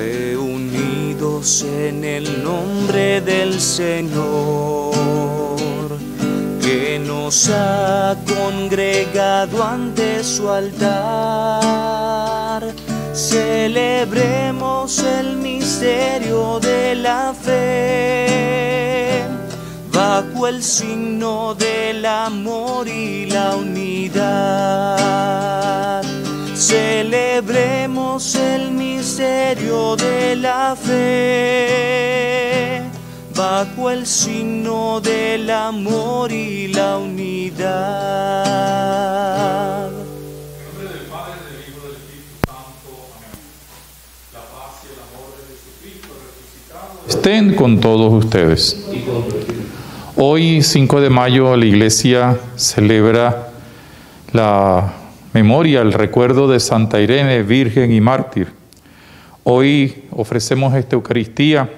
reunidos en el nombre del Señor, que nos ha congregado ante su altar. Celebremos el misterio de la fe, bajo el signo del amor y la unidad. Celebremos el misterio de la fe, bajo el signo del amor y la unidad. En nombre del Padre, del Hijo, del Espíritu Santo. Amén. La paz y el amor de Jesucristo resucitado estén con todos ustedes. Hoy, 5 de mayo, la iglesia celebra la memoria, el recuerdo de Santa Irene, virgen y mártir. Hoy ofrecemos esta Eucaristía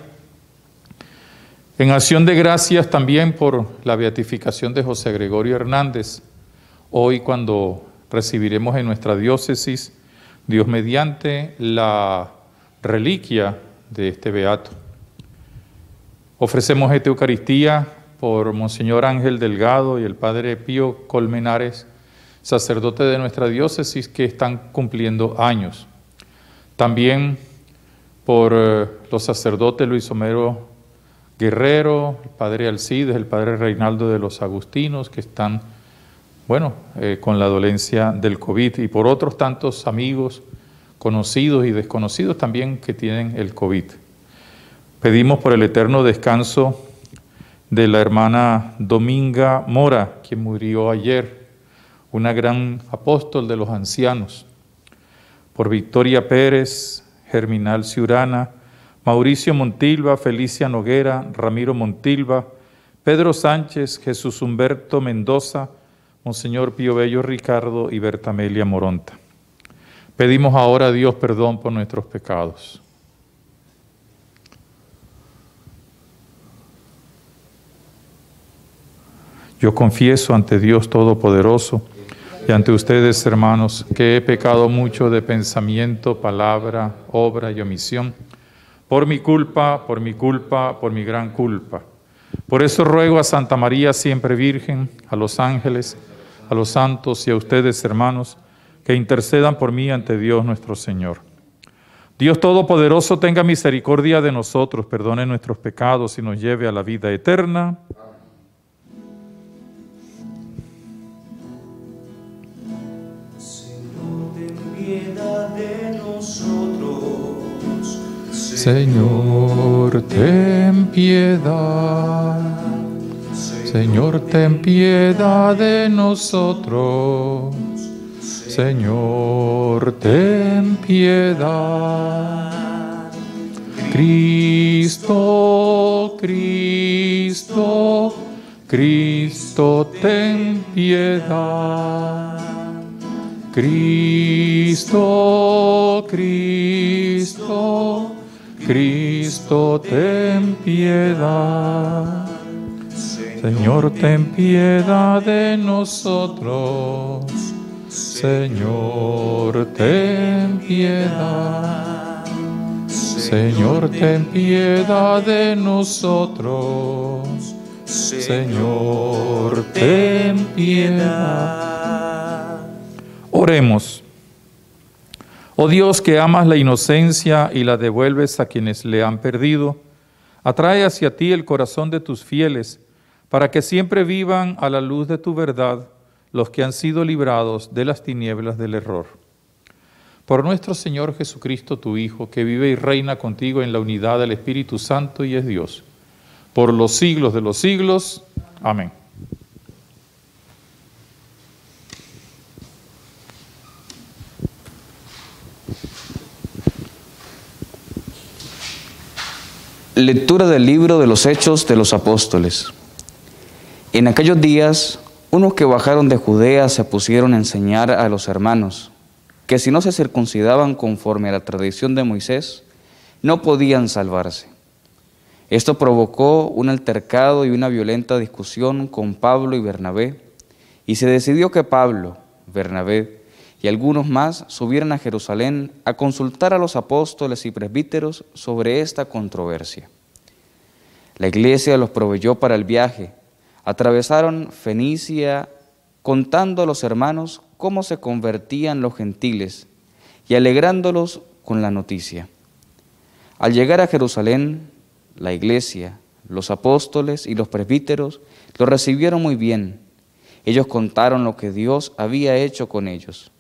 en acción de gracias también por la beatificación de José Gregorio Hernández. Hoy cuando recibiremos en nuestra diócesis, Dios mediante, la reliquia de este beato. Ofrecemos esta Eucaristía por Monseñor Ángel Delgado y el Padre Pío Colmenares, sacerdote de nuestra diócesis que están cumpliendo años. También por eh, los sacerdotes Luis Homero Guerrero, el Padre Alcides, el Padre Reinaldo de los Agustinos, que están, bueno, eh, con la dolencia del COVID, y por otros tantos amigos, conocidos y desconocidos también que tienen el COVID. Pedimos por el eterno descanso de la hermana Dominga Mora, quien murió ayer, una gran apóstol de los ancianos, por Victoria Pérez, Germinal Ciurana, Mauricio Montilva, Felicia Noguera, Ramiro Montilva, Pedro Sánchez, Jesús Humberto Mendoza, Monseñor Pío Bello Ricardo y Bertamelia Moronta. Pedimos ahora a Dios perdón por nuestros pecados. Yo confieso ante Dios Todopoderoso y ante ustedes, hermanos, que he pecado mucho de pensamiento, palabra, obra y omisión, por mi culpa, por mi culpa, por mi gran culpa. Por eso ruego a Santa María, siempre Virgen, a los ángeles, a los santos y a ustedes, hermanos, que intercedan por mí ante Dios nuestro Señor. Dios Todopoderoso tenga misericordia de nosotros, perdone nuestros pecados y nos lleve a la vida eterna. Señor, ten piedad. Señor, ten piedad de nosotros. Señor, ten piedad. Cristo, Cristo, Cristo, ten piedad. Cristo, Cristo, Cristo, ten piedad. Señor, ten piedad de nosotros. Señor, ten piedad. Señor, ten piedad de nosotros. Señor, ten piedad. Oremos. Oh Dios que amas la inocencia y la devuelves a quienes le han perdido, atrae hacia ti el corazón de tus fieles, para que siempre vivan a la luz de tu verdad los que han sido librados de las tinieblas del error. Por nuestro Señor Jesucristo, tu Hijo, que vive y reina contigo en la unidad del Espíritu Santo y es Dios, por los siglos de los siglos. Amén. Lectura del libro de los Hechos de los Apóstoles. En aquellos días, unos que bajaron de Judea se pusieron a enseñar a los hermanos que si no se circuncidaban conforme a la tradición de Moisés, no podían salvarse. Esto provocó un altercado y una violenta discusión con Pablo y Bernabé, y se decidió que Pablo, Bernabé y algunos más subieron a Jerusalén a consultar a los apóstoles y presbíteros sobre esta controversia. La iglesia los proveyó para el viaje. Atravesaron Fenicia contando a los hermanos cómo se convertían los gentiles y alegrándolos con la noticia. Al llegar a Jerusalén, la iglesia, los apóstoles y los presbíteros lo recibieron muy bien. Ellos contaron lo que Dios había hecho con ellos.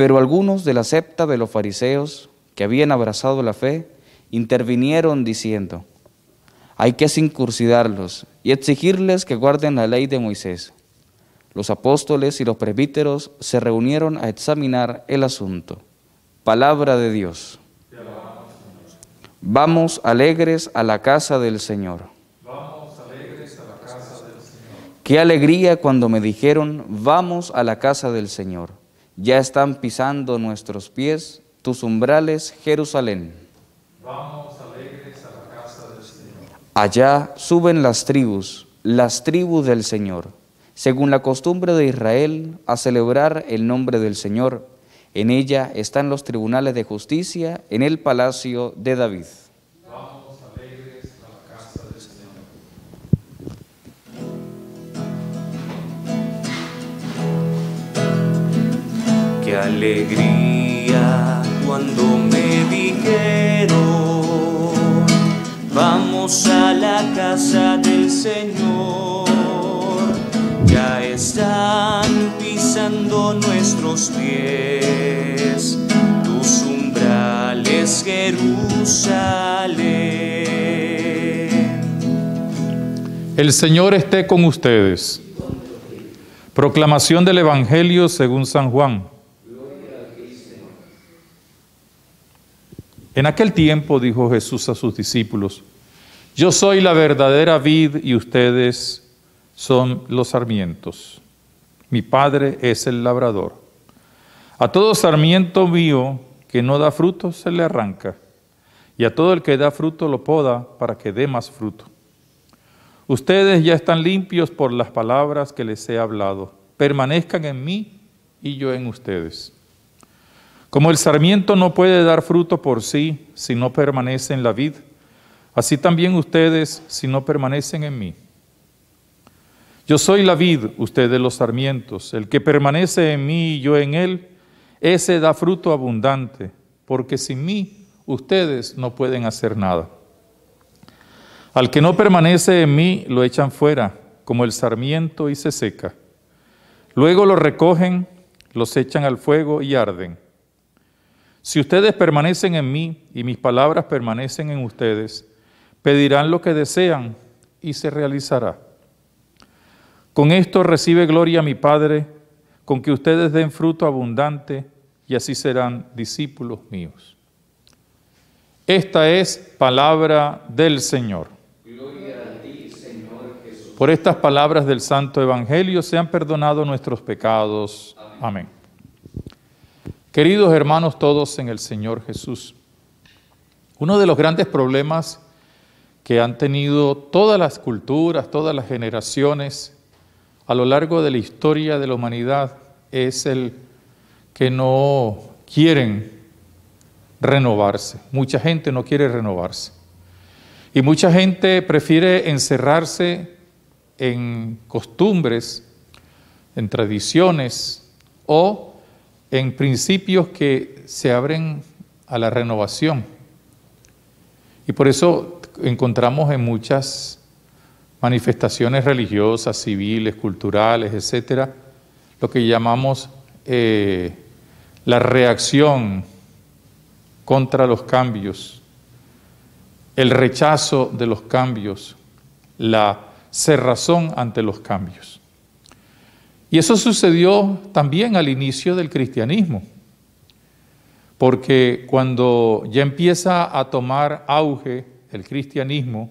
Pero algunos de la septa de los fariseos que habían abrazado la fe intervinieron diciendo, hay que circuncidarlos y exigirles que guarden la ley de Moisés. Los apóstoles y los presbíteros se reunieron a examinar el asunto. Palabra de Dios. Vamos alegres a la casa del Señor. Vamos alegres a la casa del Señor. Qué alegría cuando me dijeron, vamos a la casa del Señor. Ya están pisando nuestros pies tus umbrales, Jerusalén. Vamos alegres a la casa del Señor. Allá suben las tribus, las tribus del Señor, según la costumbre de Israel, a celebrar el nombre del Señor. En ella están los tribunales de justicia en el palacio de David. Qué alegría cuando me dijeron, vamos a la casa del Señor. Ya están pisando nuestros pies, tus umbrales, Jerusalén. El Señor esté con ustedes. Proclamación del Evangelio según San Juan. En aquel tiempo dijo Jesús a sus discípulos, yo soy la verdadera vid y ustedes son los sarmientos. Mi Padre es el labrador. A todo sarmiento mío que no da fruto se le arranca, y a todo el que da fruto lo poda para que dé más fruto. Ustedes ya están limpios por las palabras que les he hablado. Permanezcan en mí y yo en ustedes. Como el sarmiento no puede dar fruto por sí si no permanece en la vid, así también ustedes si no permanecen en mí. Yo soy la vid, ustedes los sarmientos. El que permanece en mí y yo en él, ese da fruto abundante, porque sin mí ustedes no pueden hacer nada. Al que no permanece en mí, lo echan fuera, como el sarmiento, y se seca. Luego lo recogen, los echan al fuego y arden. Si ustedes permanecen en mí y mis palabras permanecen en ustedes, pedirán lo que desean y se realizará. Con esto recibe gloria mi Padre, con que ustedes den fruto abundante y así serán discípulos míos. Esta es palabra del Señor. Por estas palabras del Santo Evangelio sean perdonados nuestros pecados. Amén. Queridos hermanos todos en el Señor Jesús, uno de los grandes problemas que han tenido todas las culturas, todas las generaciones a lo largo de la historia de la humanidad es el que no quieren renovarse. Mucha gente no quiere renovarse. Y mucha gente prefiere encerrarse en costumbres, en tradiciones o en principios que se abren a la renovación. Y por eso encontramos en muchas manifestaciones religiosas, civiles, culturales, etcétera, lo que llamamos eh, la reacción contra los cambios, el rechazo de los cambios, la cerrazón ante los cambios. Y eso sucedió también al inicio del cristianismo, porque cuando ya empieza a tomar auge el cristianismo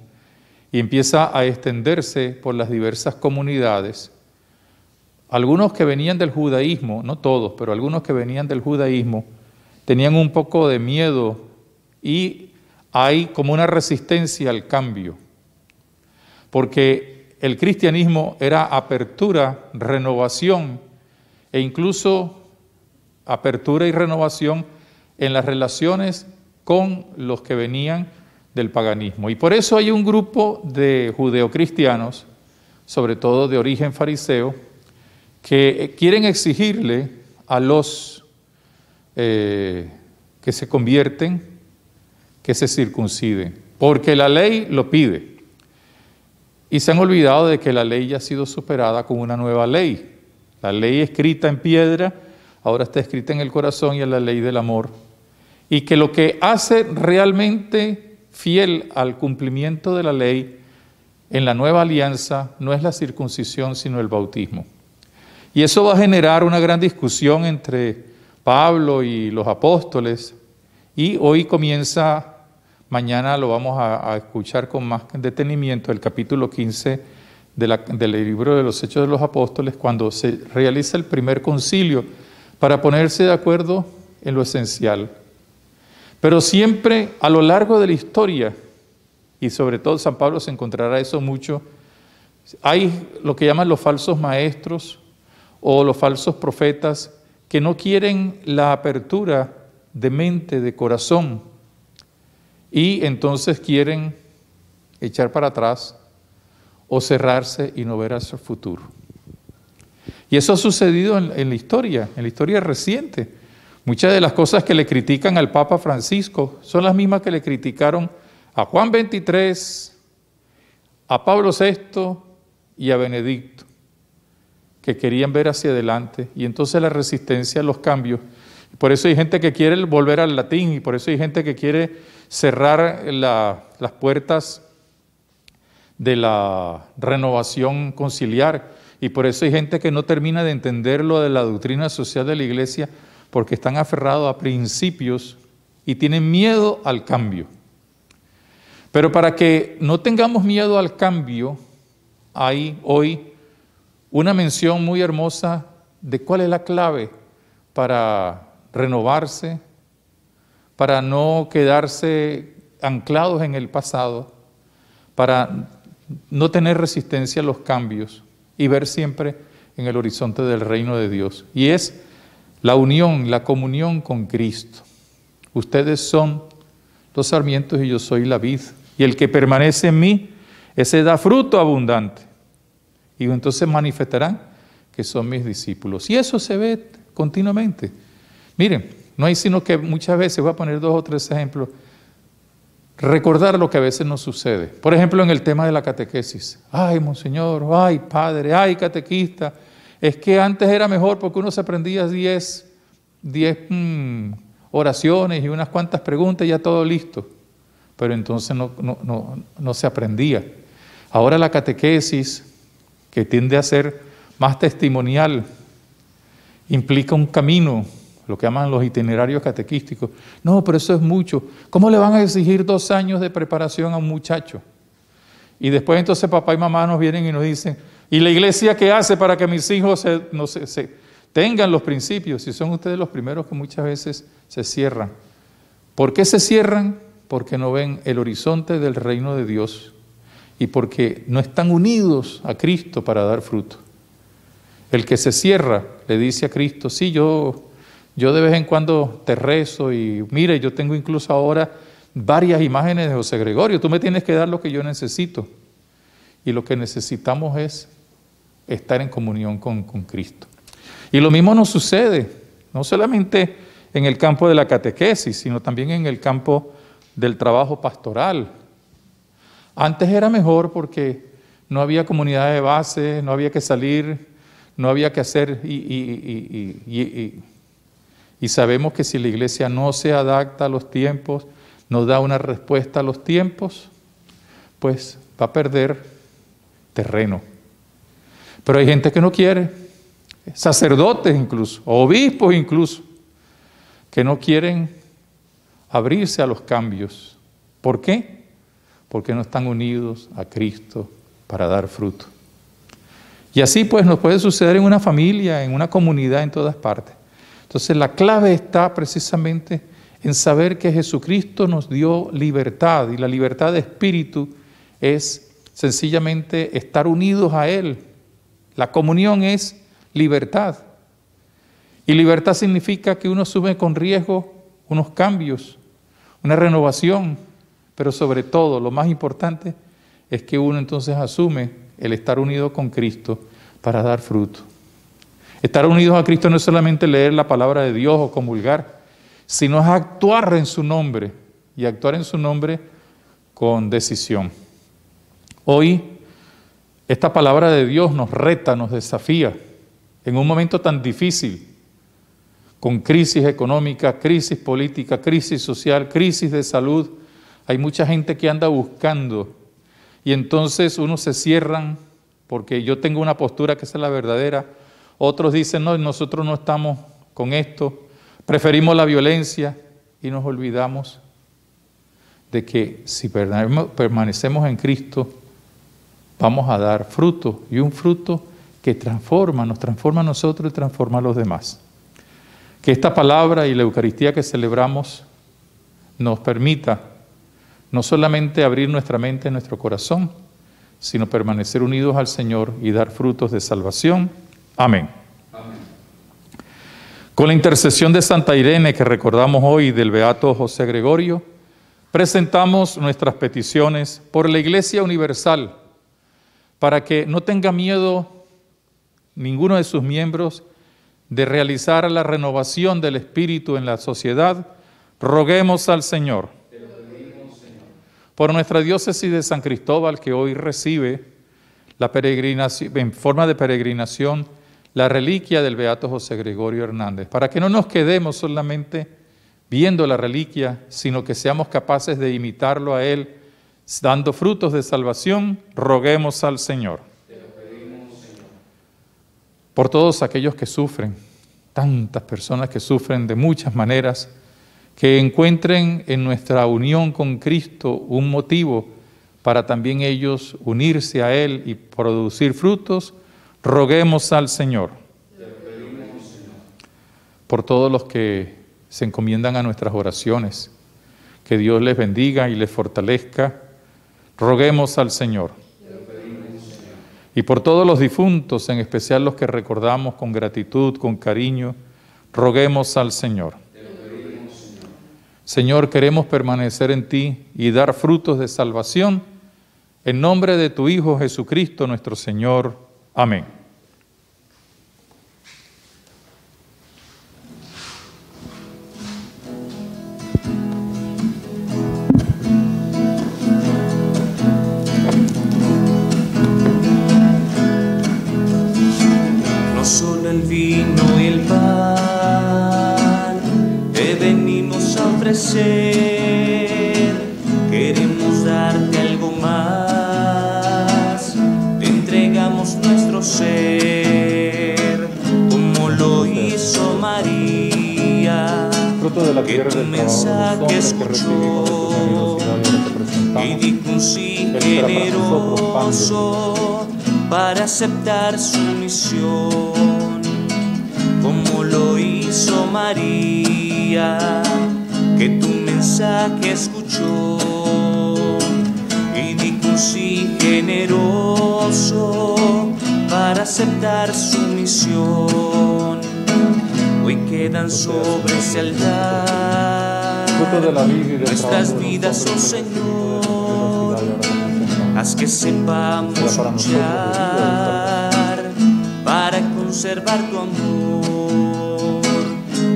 y empieza a extenderse por las diversas comunidades, algunos que venían del judaísmo, no todos, pero algunos que venían del judaísmo, tenían un poco de miedo y hay como una resistencia al cambio porque el cristianismo era apertura, renovación e incluso apertura y renovación en las relaciones con los que venían del paganismo. Y por eso hay un grupo de judeocristianos, sobre todo de origen fariseo, que quieren exigirle a los eh, que se convierten que se circunciden, porque la ley lo pide. Y se han olvidado de que la ley ya ha sido superada con una nueva ley. La ley escrita en piedra, ahora está escrita en el corazón y es la ley del amor. Y que lo que hace realmente fiel al cumplimiento de la ley en la nueva alianza no es la circuncisión, sino el bautismo. Y eso va a generar una gran discusión entre Pablo y los apóstoles. Y hoy comienza, mañana lo vamos a, escuchar con más detenimiento, el capítulo 15 del libro de los Hechos de los Apóstoles, cuando se realiza el primer concilio para ponerse de acuerdo en lo esencial. Pero siempre a lo largo de la historia, y sobre todo San Pablo se encontrará eso mucho, hay lo que llaman los falsos maestros o los falsos profetas que no quieren la apertura de mente, de corazón, y entonces quieren echar para atrás o cerrarse y no ver hacia el futuro. Y eso ha sucedido en, la historia, en la historia reciente. Muchas de las cosas que le critican al Papa Francisco son las mismas que le criticaron a Juan XXIII, a Pablo VI y a Benedicto, que querían ver hacia adelante. Y entonces la resistencia a los cambios. Por eso hay gente que quiere volver al latín y por eso hay gente que quiere cerrar las puertas de la renovación conciliar. Y por eso hay gente que no termina de entender lo de la doctrina social de la iglesia porque están aferrados a principios y tienen miedo al cambio. Pero para que no tengamos miedo al cambio, hay hoy una mención muy hermosa de cuál es la clave para renovarse, para no quedarse anclados en el pasado, para no tener resistencia a los cambios y ver siempre en el horizonte del reino de Dios. Y es la unión, la comunión con Cristo. Ustedes son los sarmientos y yo soy la vid. Y el que permanece en mí, ese da fruto abundante. Y entonces manifestarán que son mis discípulos. Y eso se ve continuamente. Miren, no hay sino que muchas veces, voy a poner dos o tres ejemplos, recordar lo que a veces nos sucede. Por ejemplo, en el tema de la catequesis. Ay, monseñor, ay, padre, ay, catequista. Es que antes era mejor porque uno se aprendía 10 mm, oraciones y unas cuantas preguntas y ya todo listo. Pero entonces no, no se aprendía. Ahora la catequesis, que tiende a ser más testimonial, implica un camino lo que llaman los itinerarios catequísticos. No, pero eso es mucho. ¿Cómo le van a exigir dos años de preparación a un muchacho? Y después entonces papá y mamá nos vienen y nos dicen, ¿y la iglesia qué hace para que mis hijos no se, tengan los principios? Si son ustedes los primeros que muchas veces se cierran. ¿Por qué se cierran? Porque no ven el horizonte del reino de Dios y porque no están unidos a Cristo para dar fruto. El que se cierra le dice a Cristo, sí, yo yo de vez en cuando te rezo y mire, yo tengo incluso ahora varias imágenes de José Gregorio. Tú me tienes que dar lo que yo necesito. Y lo que necesitamos es estar en comunión con, con Cristo. Y lo mismo nos sucede, no solamente en el campo de la catequesis, sino también en el campo del trabajo pastoral. Antes era mejor porque no había comunidad de base, no había que salir, no había que hacer y, y, y, y sabemos que si la iglesia no se adapta a los tiempos, no da una respuesta a los tiempos, pues va a perder terreno. Pero hay gente que no quiere, sacerdotes incluso, obispos incluso, que no quieren abrirse a los cambios. ¿Por qué? Porque no están unidos a Cristo para dar fruto. Y así pues nos puede suceder en una familia, en una comunidad, en todas partes. Entonces la clave está precisamente en saber que Jesucristo nos dio libertad y la libertad de espíritu es sencillamente estar unidos a Él. La comunión es libertad. Y libertad significa que uno sube con riesgo unos cambios, una renovación, pero sobre todo, lo más importante, es que uno entonces asume el estar unido con Cristo para dar fruto. Estar unidos a Cristo no es solamente leer la palabra de Dios o comulgar, sino es actuar en su nombre y actuar en su nombre con decisión. Hoy esta palabra de Dios nos reta, nos desafía en un momento tan difícil, con crisis económica, crisis política, crisis social, crisis de salud. Hay mucha gente que anda buscando y entonces unos se cierran porque yo tengo una postura que es la verdadera. Otros dicen, no, nosotros no estamos con esto, preferimos la violencia y nos olvidamos de que si permanecemos en Cristo, vamos a dar fruto y un fruto que transforma, nos transforma a nosotros y transforma a los demás. Que esta palabra y la Eucaristía que celebramos nos permita no solamente abrir nuestra mente y nuestro corazón, sino permanecer unidos al Señor y dar frutos de salvación. Amén. Con la intercesión de Santa Irene que recordamos hoy del Beato José Gregorio, presentamos nuestras peticiones por la Iglesia Universal, para que no tenga miedo ninguno de sus miembros de realizar la renovación del Espíritu en la sociedad, roguemos al Señor por nuestra diócesis de San Cristóbal, que hoy recibe la peregrinación, en forma de peregrinación la reliquia del Beato José Gregorio Hernández, para que no nos quedemos solamente viendo la reliquia, sino que seamos capaces de imitarlo a Él, dando frutos de salvación, roguemos al Señor. Por todos aquellos que sufren, tantas personas que sufren de muchas maneras, que encuentren en nuestra unión con Cristo un motivo para también ellos unirse a Él y producir frutos, roguemos al Señor. Por todos los que se encomiendan a nuestras oraciones, que Dios les bendiga y les fortalezca, roguemos al Señor. Y por todos los difuntos, en especial los que recordamos con gratitud, con cariño, roguemos al Señor. Señor, queremos permanecer en ti y dar frutos de salvación. En nombre de tu Hijo Jesucristo nuestro Señor. Amén. Que tu mensaje escuchó y dijo un sí generoso para aceptar su misión, como lo hizo María que tu mensaje escuchó. Y dijo sí generoso para aceptar su misión. Hoy quedan sobre ese altar nuestras vidas, oh Señor. Haz que sepamos luchar para conservar tu amor,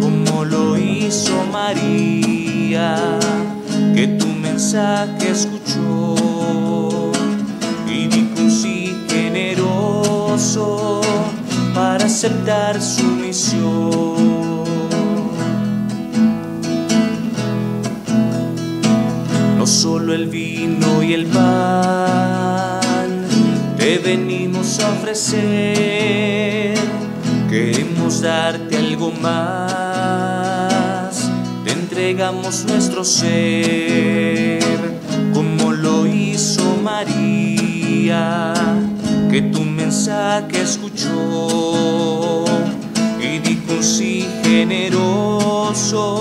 como lo hizo María que tu mensaje escuchó y dijo sí generoso para aceptar su misión. Solo el vino y el pan te venimos a ofrecer, queremos darte algo más entregamos nuestro ser, como lo hizo María, que tu mensaje escuchó y dijo sí generoso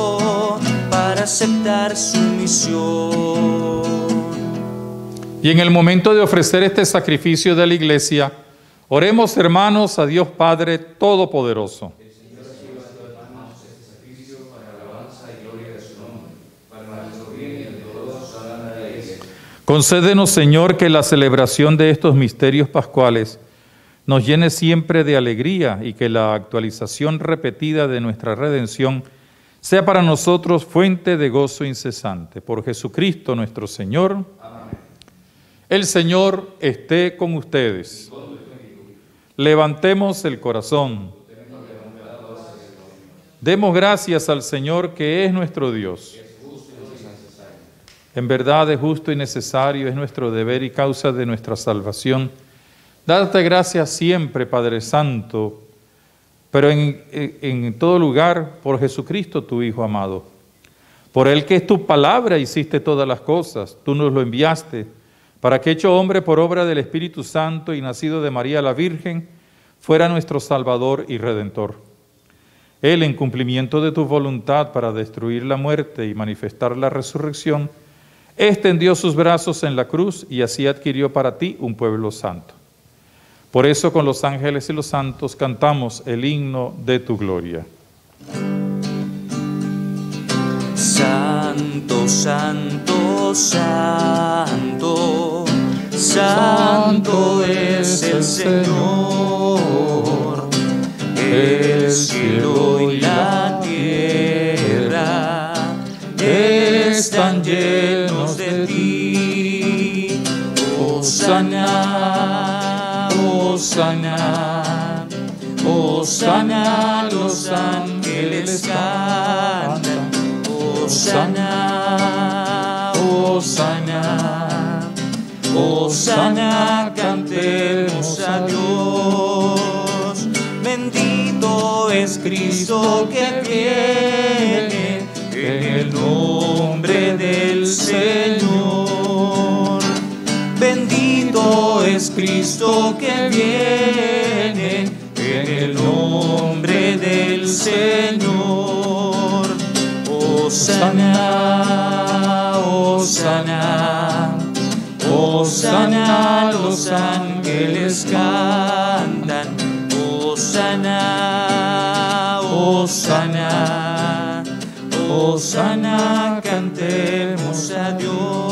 aceptar su misión. Y en el momento de ofrecer este sacrificio de la iglesia, oremos hermanos a Dios Padre Todopoderoso. Concédenos, Señor, que la celebración de estos misterios pascuales nos llene siempre de alegría y que la actualización repetida de nuestra redención sea para nosotros fuente de gozo incesante. Por Jesucristo nuestro Señor. El Señor esté con ustedes. Levantemos el corazón. Demos gracias al Señor que es nuestro Dios. En verdad es justo y necesario, es nuestro deber y causa de nuestra salvación. Darte gracias siempre, Padre Santo, pero en, en, todo lugar por Jesucristo, tu Hijo amado. Por el que es tu palabra hiciste todas las cosas, tú nos lo enviaste, para que hecho hombre por obra del Espíritu Santo y nacido de María la Virgen, fuera nuestro Salvador y Redentor. Él, en cumplimiento de tu voluntad para destruir la muerte y manifestar la resurrección, extendió sus brazos en la cruz y así adquirió para ti un pueblo santo. Por eso con los ángeles y los santos cantamos el himno de tu gloria. Santo, santo, santo, santo es el Señor, el cielo y la tierra están llenos de ti, Osana, Osana, Osana, los ángeles cantan, Osana, Osana, Osana, cantemos a Dios, bendito es Cristo que viene en el nombre del Señor. Cristo que viene en el nombre del Señor. Osana, Osana, Osana, los ángeles cantan. Osana, Osana. Osana, cantemos a Dios.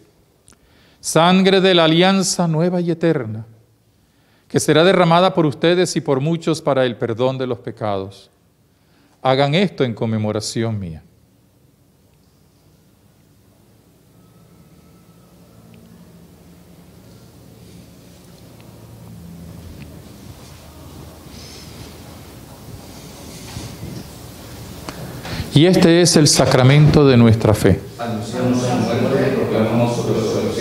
sangre de la alianza nueva y eterna, que será derramada por ustedes y por muchos para el perdón de los pecados. Hagan esto en conmemoración mía. Y este es el sacramento de nuestra fe.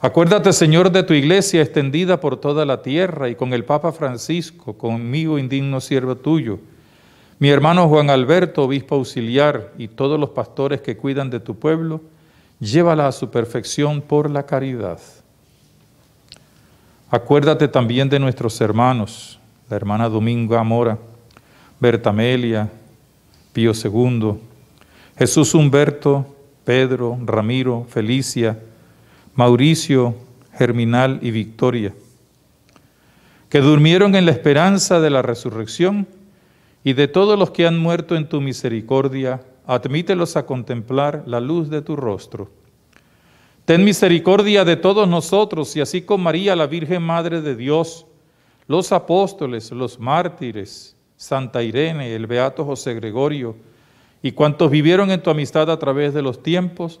Acuérdate, Señor, de tu iglesia extendida por toda la tierra y con el Papa Francisco, conmigo indigno siervo tuyo, mi hermano Juan Alberto, obispo auxiliar, y todos los pastores que cuidan de tu pueblo, llévala a su perfección por la caridad. Acuérdate también de nuestros hermanos, la hermana Domingo Amora, Bertamelia, Pío II, Jesús Humberto, Pedro, Ramiro, Felicia, Mauricio, Germinal y Victoria. que durmieron en la esperanza de la resurrección, y de todos los que han muerto en tu misericordia, admítelos a contemplar la luz de tu rostro. Ten misericordia de todos nosotros, y así con María, la Virgen Madre de Dios, los apóstoles, los mártires, Santa Irene, el Beato José Gregorio, y cuantos vivieron en tu amistad a través de los tiempos,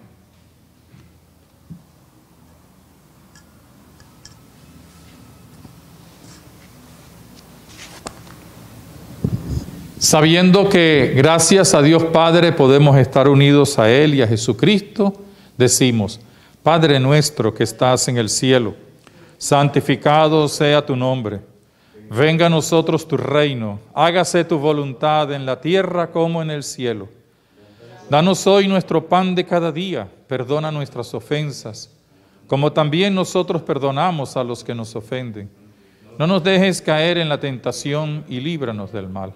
Sabiendo que gracias a Dios Padre podemos estar unidos a Él y a Jesucristo, decimos, Padre nuestro que estás en el cielo, santificado sea tu nombre, venga a nosotros tu reino, hágase tu voluntad en la tierra como en el cielo. Danos hoy nuestro pan de cada día, perdona nuestras ofensas, como también nosotros perdonamos a los que nos ofenden. No nos dejes caer en la tentación y líbranos del mal.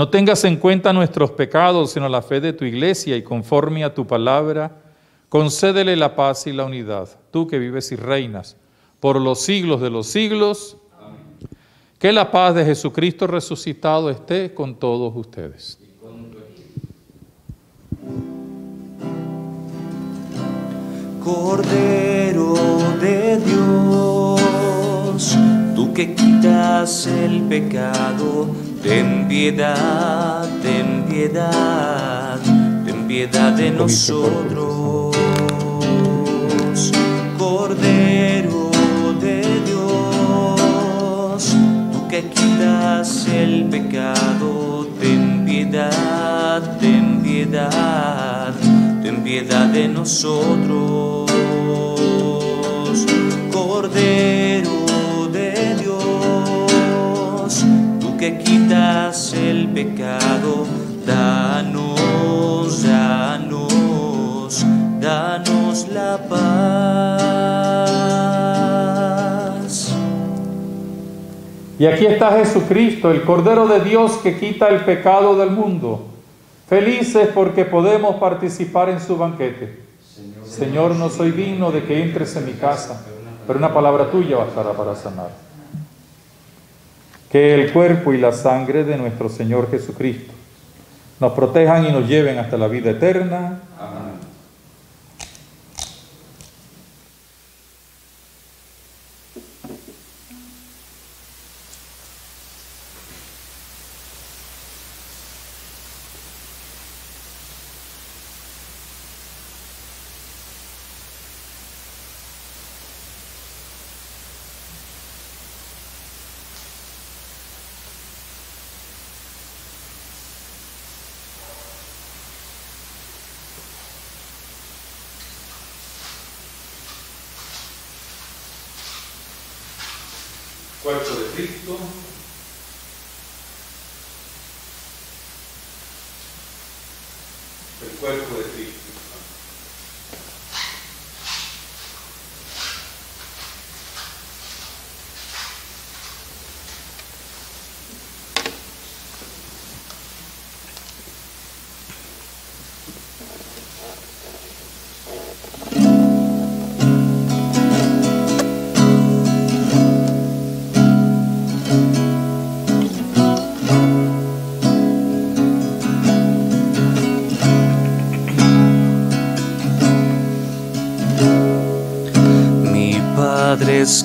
No tengas en cuenta nuestros pecados, sino la fe de tu iglesia y conforme a tu palabra, concédele la paz y la unidad, tú que vives y reinas por los siglos de los siglos. Que la paz de Jesucristo resucitado esté con todos ustedes. Cordero de Dios, tú que quitas el pecado, ten piedad, ten piedad, ten piedad de nosotros. Cordero de Dios, tú que quitas el pecado, ten piedad, ten piedad, ten piedad de nosotros. Cordero que quitas el pecado, danos, danos, danos la paz. Y aquí está Jesucristo, el Cordero de Dios que quita el pecado del mundo. Felices porque podemos participar en su banquete. Señor, no soy digno de que entres en mi casa, pero una palabra tuya bastará para sanar. Que el cuerpo y la sangre de nuestro Señor Jesucristo nos protejan y nos lleven hasta la vida eterna. Amén. Cuerpo de Cristo. El cuerpo de Cristo.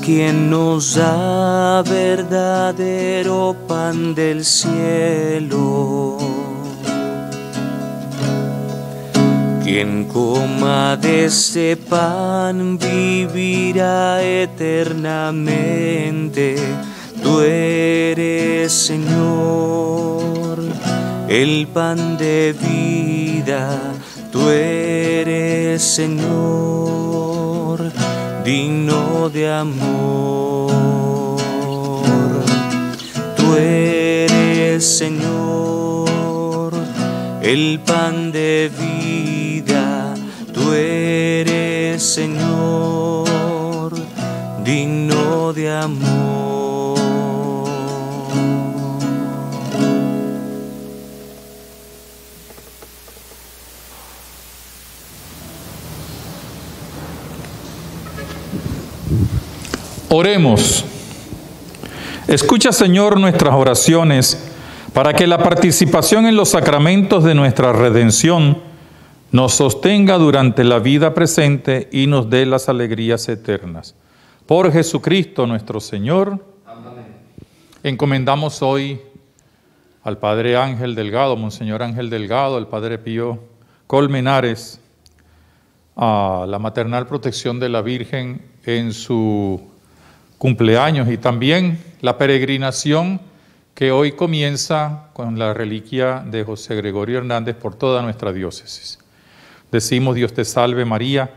Quien nos da verdadero pan del cielo. Quien coma de este pan vivirá eternamente. Tú eres, Señor, el pan de vida. Tú eres, Señor, digno de amor. Tú eres, Señor, el pan de vida. Tú eres, Señor, digno de amor. Oremos. Escucha, Señor, nuestras oraciones para que la participación en los sacramentos de nuestra redención nos sostenga durante la vida presente y nos dé las alegrías eternas. Por Jesucristo nuestro Señor. Encomendamos hoy al Padre Ángel Delgado, Monseñor Ángel Delgado, al Padre Pío Colmenares, a la maternal protección de la Virgen en su cumpleaños y también la peregrinación que hoy comienza con la reliquia de José Gregorio Hernández por toda nuestra diócesis. Decimos, Dios te salve María,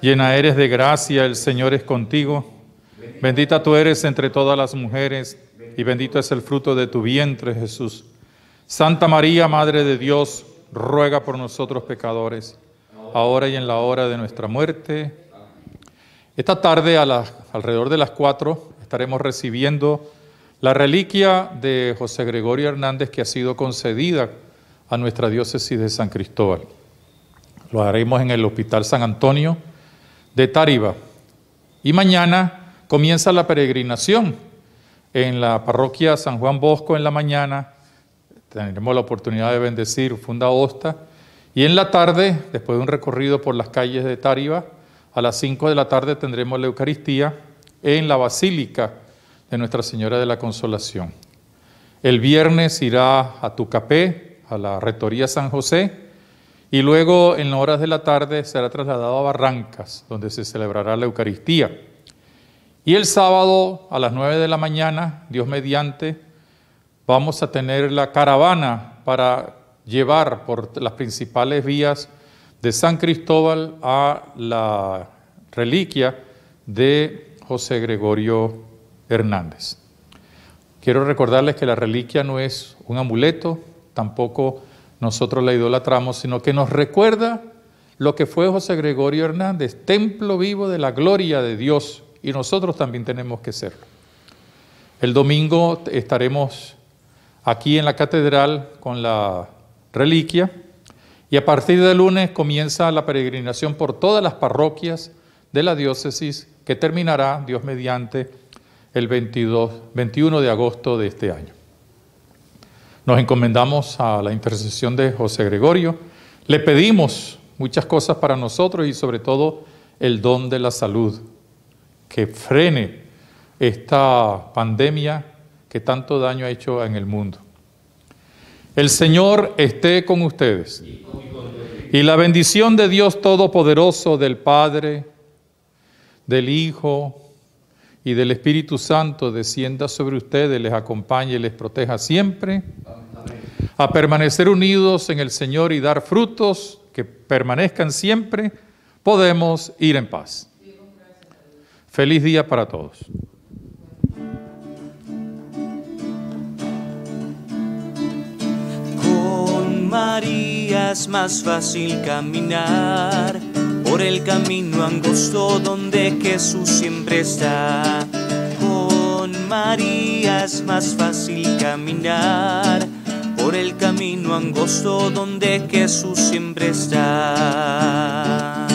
llena eres de gracia, el Señor es contigo, bendita tú eres entre todas las mujeres y bendito es el fruto de tu vientre Jesús. Santa María, Madre de Dios, ruega por nosotros pecadores, ahora y en la hora de nuestra muerte. Esta tarde, a alrededor de las cuatro, estaremos recibiendo la reliquia de José Gregorio Hernández que ha sido concedida a nuestra diócesis de San Cristóbal. Lo haremos en el Hospital San Antonio de Tariba. Y mañana comienza la peregrinación en la parroquia San Juan Bosco en la mañana. Tendremos la oportunidad de bendecir Funda Osta. Y en la tarde, después de un recorrido por las calles de Tariba, a las 5 de la tarde tendremos la Eucaristía en la Basílica de Nuestra Señora de la Consolación. El viernes irá a Tucapé, a la Rectoría San José, y luego en horas de la tarde será trasladado a Barrancas, donde se celebrará la Eucaristía. Y el sábado a las 9 de la mañana, Dios mediante, vamos a tener la caravana para llevar por las principales vías de San Cristóbal a la reliquia de José Gregorio Hernández. Quiero recordarles que la reliquia no es un amuleto, tampoco nosotros la idolatramos, sino que nos recuerda lo que fue José Gregorio Hernández, templo vivo de la gloria de Dios, y nosotros también tenemos que serlo. El domingo estaremos aquí en la catedral con la reliquia y a partir del lunes comienza la peregrinación por todas las parroquias de la diócesis que terminará, Dios mediante, el 22, 21 de agosto de este año. Nos encomendamos a la intercesión de José Gregorio. Le pedimos muchas cosas para nosotros y sobre todo el don de la salud, que frene esta pandemia que tanto daño ha hecho en el mundo. El Señor esté con ustedes. Y la bendición de Dios Todopoderoso, del Padre, del Hijo y del Espíritu Santo descienda sobre ustedes, les acompañe y les proteja siempre, a permanecer unidos en el Señor y dar frutos que permanezcan siempre, podemos ir en paz. Feliz día para todos. María es más fácil caminar por el camino angosto donde Jesús siempre está. Con María es más fácil caminar por el camino angosto donde Jesús siempre está.